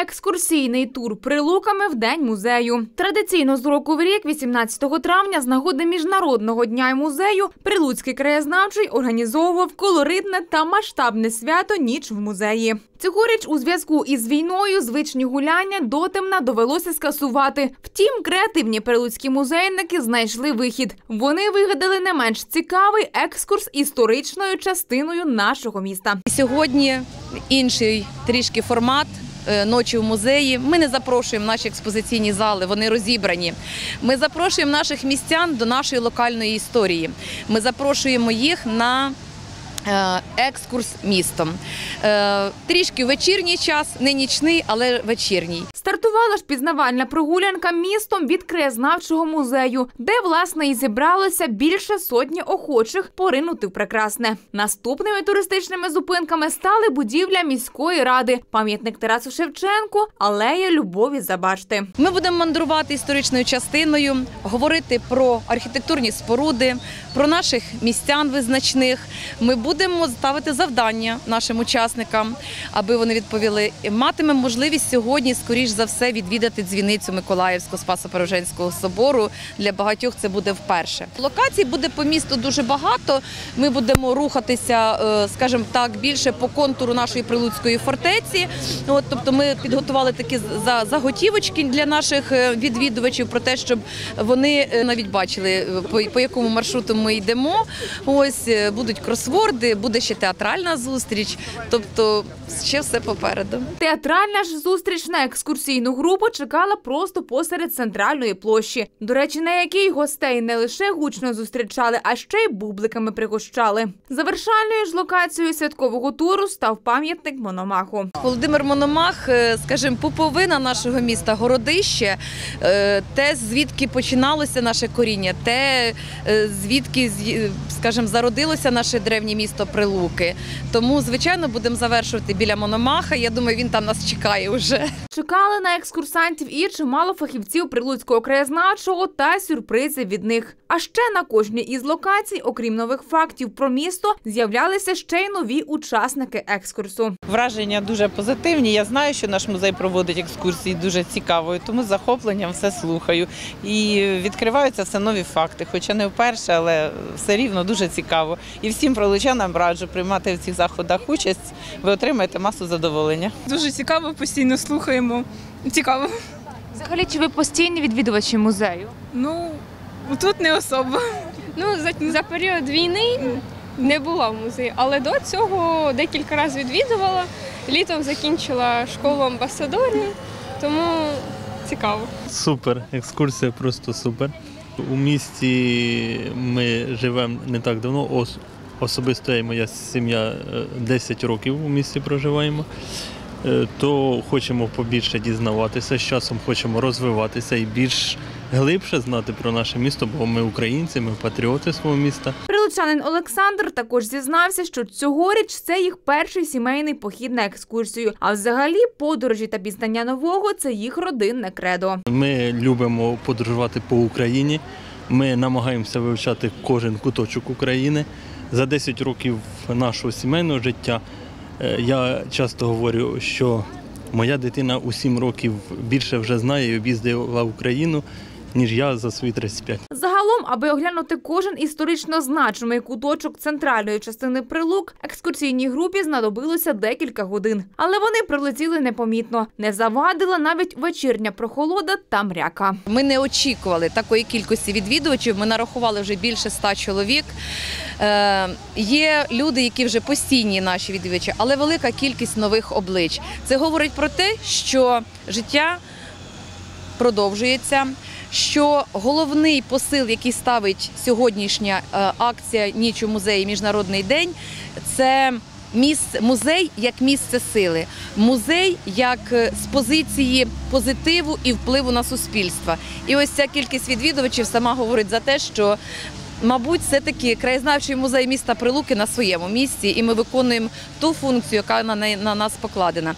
Екскурсійний тур прилуками в день музею. Традиційно з року в рік, 18 травня, з нагоди міжнародного дня музею, Прилуцький краєзнавчий організовував колоритне та масштабне свято Ніч в музеї. Цьогоріч у зв'язку із війною звичні гуляння дотемна довелося скасувати. Втім, креативні прилуцькі музейники знайшли вихід. Вони вигадали не менш цікавий екскурс історичною частиною нашого міста. Сьогодні інший трішки формат. Е, Ночі в музеї. Ми не запрошуємо наші експозиційні зали, вони розібрані. Ми запрошуємо наших містян до нашої локальної історії. Ми запрошуємо їх на е, екскурс містом. Е, Трішки вечірній час, не нічний, але вечірній. Стартувала ж пізнавальна прогулянка містом від краєзнавчого музею, де власне і зібралося більше сотні охочих поринути в прекрасне. Наступними туристичними зупинками стали будівля міської ради, пам'ятник Тарасу Шевченку, алея Любові Забачти. Ми будемо мандрувати історичною частиною, говорити про архітектурні споруди, про наших містян визначних. Ми будемо ставити завдання нашим учасникам, аби вони відповіли. Матимемо можливість сьогодні, скоріш за все, відвідати дзвіницю Миколаївського Спасо-Переженського собору. Для багатьох це буде вперше. Локацій буде по місту дуже багато. Ми будемо рухатися, е, скажімо так, більше по контуру нашої прилуцької фортеці. От, тобто, ми підготували такі за- заготівочки для наших е, відвідувачів про те, щоб вони е, навіть бачили, по, якому маршруту ми йдемо. Ось будуть кросворди, буде ще театральна зустріч. Тобто, ще все попереду. Театральна ж зустріч на екскурсійну групу чекала просто посеред центральної площі. До речі, на якій гостей не лише гучно зустрічали, а ще й бубликами пригощали. Завершальною ж локацією святкового туру став пам'ятник Мономаху. Володимир Мономах, е, скажімо, пуповина нашого міста, городище, е, те, звідки починалося наше коріння, те, е, звідки, скажімо, зародилося наше древнє місто Прилуки. Тому, звичайно, будемо завершувати біля Мономаха. Я думаю, він там нас чекає вже. Чекали на екскурсантів і чимало фахівців прилуцького краєзнавчого та сюрпризи від них. А ще на кожній із локацій, окрім нових фактів про місто, з'являлися ще й нові учасники екскурсу. Враження дуже позитивні. Я знаю, що наш музей проводить екскурсії дуже цікавою, тому з захопленням все слухаю. І відкриваються все нові факти, хоча не вперше, але все рівно дуже цікаво. І всім пролучанам раджу приймати в цих заходах участь. Ви отримаєте масу задоволення. Дуже цікаво, постійно слухаємо. Цікаво. Взагалі, чи ви постійні відвідувачі музею? Ну, тут не особо. Ну, за, за період війни не була в музеї, але до цього декілька разів відвідувала. Літом закінчила школу амбасадорів, тому цікаво. Супер, екскурсія просто супер. У місті ми живемо не так давно. Особисто я і моя сім'я е, 10 років у місті проживаємо. Е, То хочемо побільше дізнаватися, з часом хочемо розвиватися і більш глибше знати про наше місто, бо ми українці, ми патріоти свого міста. Прилучанин Олександр також зізнався, що цьогоріч це їх перший сімейний похід на екскурсію. А взагалі подорожі та пізнання нового це їх родинне кредо. Ми любимо подорожувати по Україні. Ми намагаємося вивчати кожен куточок України. За 10 років нашого сімейного життя я часто говорю, що моя дитина у 7 років більше вже знає і об'їздила Україну, ніж я за свої 35. Загалом, аби оглянути кожен історично значимий куточок центральної частини прилук, екскурсійній групі знадобилося декілька годин. Але вони прилетіли непомітно. Не завадила навіть вечірня прохолода та мряка. Ми не очікували такої кількості відвідувачів. Ми нарахували вже більше ста чоловік. Е, є люди, які вже постійні наші відвідувачі, але велика кількість нових облич. Це говорить про те, що життя продовжується. Що головний посил, який ставить сьогоднішня е, акція Ніч у музеї Міжнародний день, це місце музей як місце сили, музей як е, з позиції позитиву і впливу на суспільство. І ось ця кількість відвідувачів сама говорить за те, що. Мабуть, все таки краєзнавчий музей міста Прилуки на своєму місці, і ми виконуємо ту функцію, яка на, нас покладена.